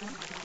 you